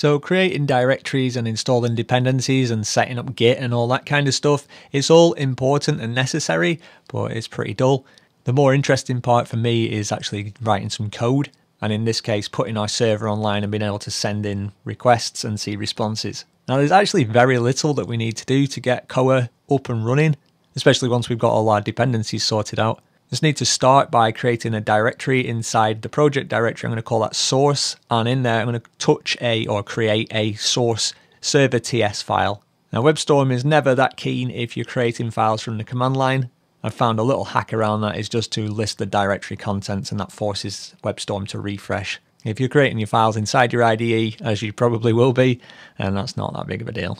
So creating directories and installing dependencies and setting up Git and all that kind of stuff, it's all important and necessary, but it's pretty dull. The more interesting part for me is actually writing some code, and in this case, putting our server online and being able to send in requests and see responses. Now, there's actually very little that we need to do to get Koa up and running, especially once we've got all our dependencies sorted out. Just need to start by creating a directory inside the project directory. I'm going to call that source. And in there, I'm going to touch a or create a source server TS file. Now, WebStorm is never that keen if you're creating files from the command line. I've found a little hack around that is just to list the directory contents and that forces WebStorm to refresh. If you're creating your files inside your IDE, as you probably will be, and that's not that big of a deal.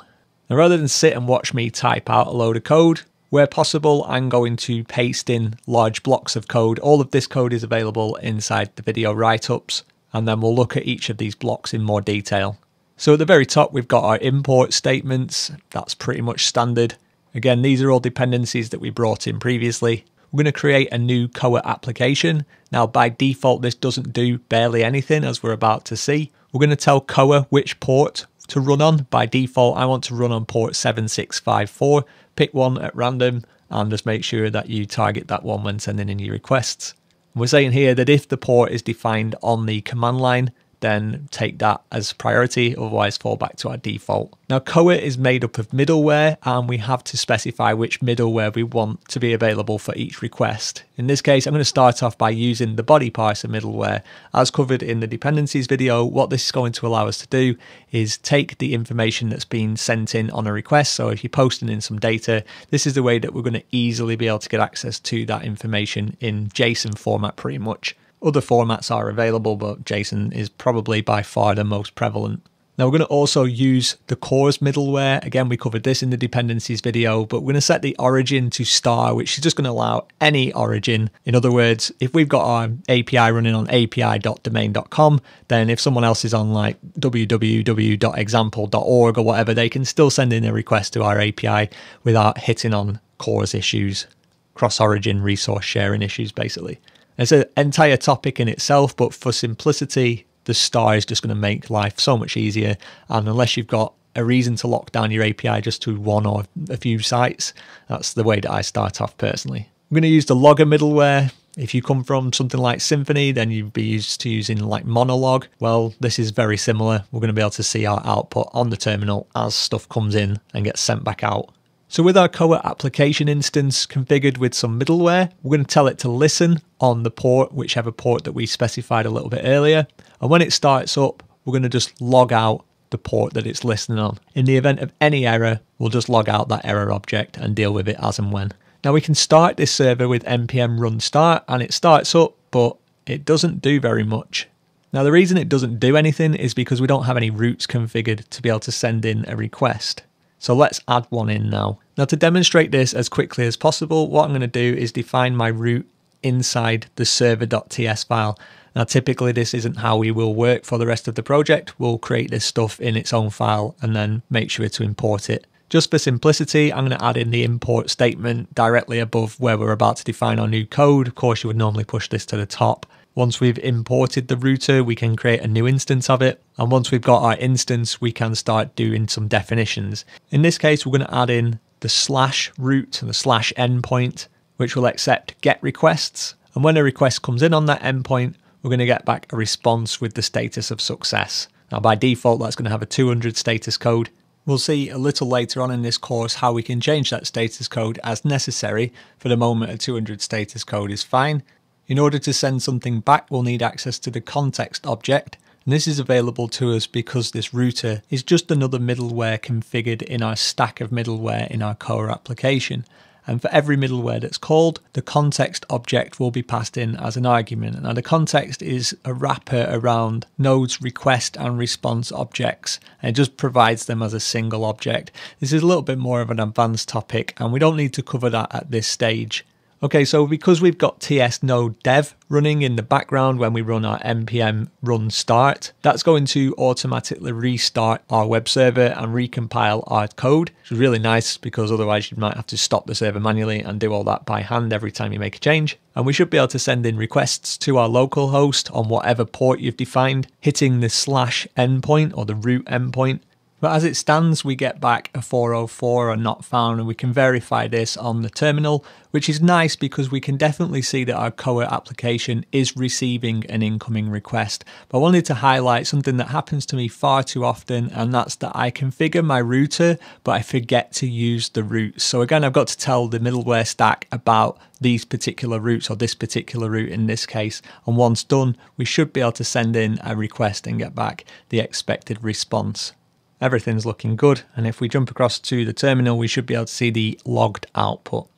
Now, rather than sit and watch me type out a load of code, where possible, I'm going to paste in large blocks of code. All of this code is available inside the video write-ups, and then we'll look at each of these blocks in more detail. So at the very top, we've got our import statements. That's pretty much standard. Again, these are all dependencies that we brought in previously. We're going to create a new Koa application. Now, by default, this doesn't do barely anything, as we're about to see. We're going to tell Koa which port to run on. By default, I want to run on port 7654 pick one at random and just make sure that you target that one when sending in your requests. We're saying here that if the port is defined on the command line, then take that as priority, otherwise fall back to our default. Now Koa is made up of middleware and we have to specify which middleware we want to be available for each request. In this case, I'm going to start off by using the body parser middleware. As covered in the dependencies video, what this is going to allow us to do is take the information that's been sent in on a request. So if you're posting in some data, this is the way that we're going to easily be able to get access to that information in JSON format pretty much. Other formats are available, but JSON is probably by far the most prevalent. Now we're going to also use the CORS middleware. Again, we covered this in the dependencies video, but we're going to set the origin to star, which is just going to allow any origin. In other words, if we've got our API running on api.domain.com, then if someone else is on like www.example.org or whatever, they can still send in a request to our API without hitting on CORS issues, cross-origin resource sharing issues, basically. It's an entire topic in itself, but for simplicity, the star is just going to make life so much easier. And unless you've got a reason to lock down your API just to one or a few sites, that's the way that I start off personally. I'm going to use the logger middleware. If you come from something like Symfony, then you'd be used to using like Monolog. Well, this is very similar. We're going to be able to see our output on the terminal as stuff comes in and gets sent back out. So with our Koa application instance configured with some middleware, we're going to tell it to listen on the port, whichever port that we specified a little bit earlier. And when it starts up, we're going to just log out the port that it's listening on. In the event of any error, we'll just log out that error object and deal with it as and when. Now we can start this server with npm run start and it starts up, but it doesn't do very much. Now the reason it doesn't do anything is because we don't have any routes configured to be able to send in a request. So let's add one in now. Now to demonstrate this as quickly as possible, what I'm going to do is define my route inside the server.ts file. Now typically this isn't how we will work for the rest of the project. We'll create this stuff in its own file and then make sure to import it. Just for simplicity, I'm going to add in the import statement directly above where we're about to define our new code. Of course, you would normally push this to the top. Once we've imported the router, we can create a new instance of it. And once we've got our instance, we can start doing some definitions. In this case, we're going to add in the slash route and the slash endpoint, which will accept get requests. And when a request comes in on that endpoint, we're going to get back a response with the status of success. Now, by default, that's going to have a 200 status code. We'll see a little later on in this course how we can change that status code as necessary. For the moment, a 200 status code is fine. In order to send something back, we'll need access to the context object. And this is available to us because this router is just another middleware configured in our stack of middleware in our Koa application. And for every middleware that's called, the context object will be passed in as an argument. Now, the context is a wrapper around Node's request and response objects, and it just provides them as a single object. This is a little bit more of an advanced topic, and we don't need to cover that at this stage. Okay, so because we've got TS node dev running in the background when we run our npm run start, that's going to automatically restart our web server and recompile our code, which is really nice because otherwise you might have to stop the server manually and do all that by hand every time you make a change. And we should be able to send in requests to our local host on whatever port you've defined, hitting the slash endpoint or the root endpoint but as it stands, we get back a 404 or not found, and we can verify this on the terminal, which is nice because we can definitely see that our Koa application is receiving an incoming request. But I wanted to highlight something that happens to me far too often, and that's that I configure my router, but I forget to use the routes. So again, I've got to tell the middleware stack about these particular routes or this particular route in this case. And once done, we should be able to send in a request and get back the expected response everything's looking good. And if we jump across to the terminal, we should be able to see the logged output.